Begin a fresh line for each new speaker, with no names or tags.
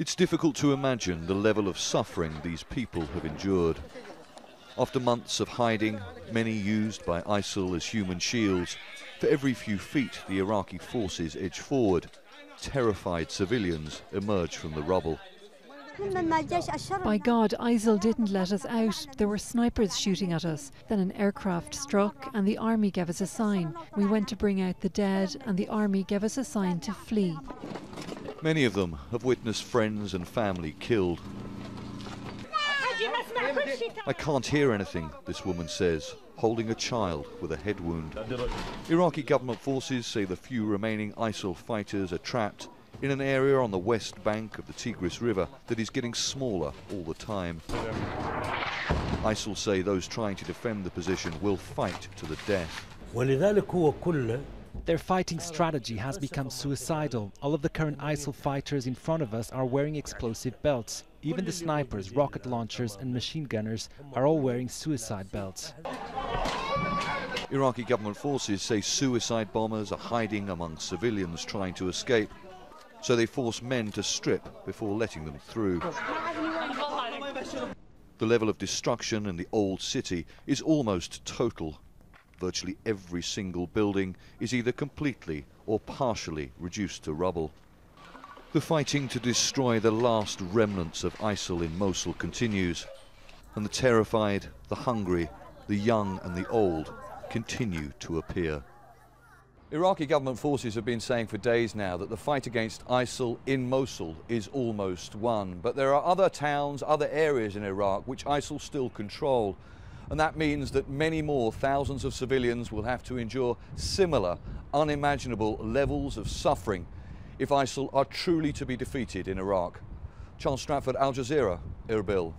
It's difficult to imagine the level of suffering these people have endured. After months of hiding, many used by ISIL as human shields, for every few feet the Iraqi forces edge forward. Terrified civilians emerge from the rubble.
By God, ISIL didn't let us out. There were snipers shooting at us. Then an aircraft struck and the army gave us a sign. We went to bring out the dead and the army gave us a sign to flee.
Many of them have witnessed friends and family killed. I can't hear anything, this woman says, holding a child with a head wound. Iraqi government forces say the few remaining ISIL fighters are trapped in an area on the west bank of the Tigris River that is getting smaller all the time. ISIL say those trying to defend the position will fight to the death.
Their fighting strategy has become suicidal. All of the current ISIL fighters in front of us are wearing explosive belts. Even the snipers, rocket launchers, and machine gunners are all wearing suicide belts.
Iraqi government forces say suicide bombers are hiding among civilians trying to escape, so they force men to strip before letting them through. The level of destruction in the old city is almost total. Virtually every single building is either completely or partially reduced to rubble. The fighting to destroy the last remnants of ISIL in Mosul continues, and the terrified, the hungry, the young and the old continue to appear. Iraqi government forces have been saying for days now that the fight against ISIL in Mosul is almost won. But there are other towns, other areas in Iraq which ISIL still control. And that means that many more thousands of civilians will have to endure similar, unimaginable levels of suffering if ISIL are truly to be defeated in Iraq. Charles Stratford, Al Jazeera, Erbil.